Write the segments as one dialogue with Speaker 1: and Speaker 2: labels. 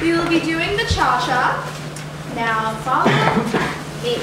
Speaker 1: We will be doing the cha-cha. Now follow me.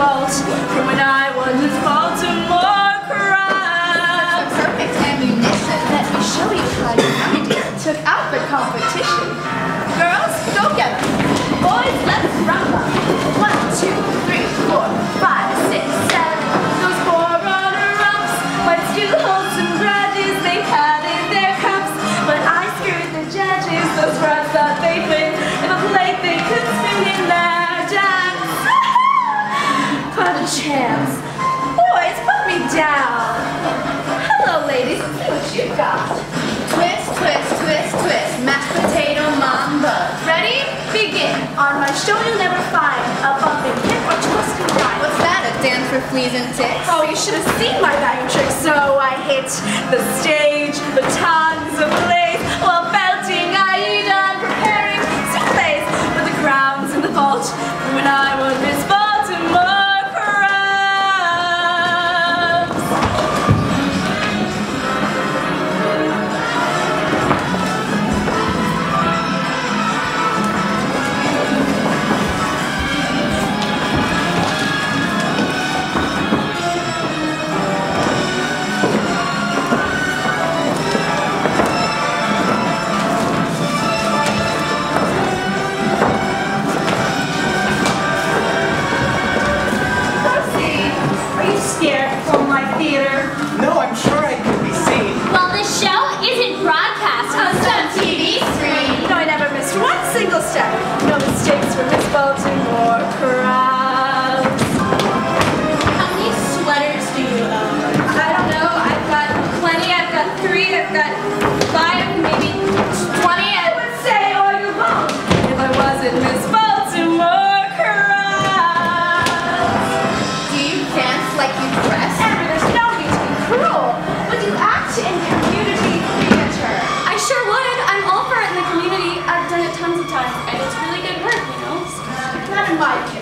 Speaker 2: From
Speaker 1: when I was in Baltimore.
Speaker 2: Perfect ammunition.
Speaker 1: Let me show you how you took out the competition. Girls, go get them. Boys, let's round up. One, two, three, four. chance. Boys, put me down. Hello, ladies. See what you got.
Speaker 2: Twist, twist, twist, twist. Mashed potato mambo.
Speaker 1: Ready? Begin. On my show you'll never find a bumping hip or twisting ride.
Speaker 2: What's that? A dance for fleas and ticks?
Speaker 1: Oh, you should have seen my bag trick. So I hit the stage, the
Speaker 3: tons of
Speaker 1: ladies. майки.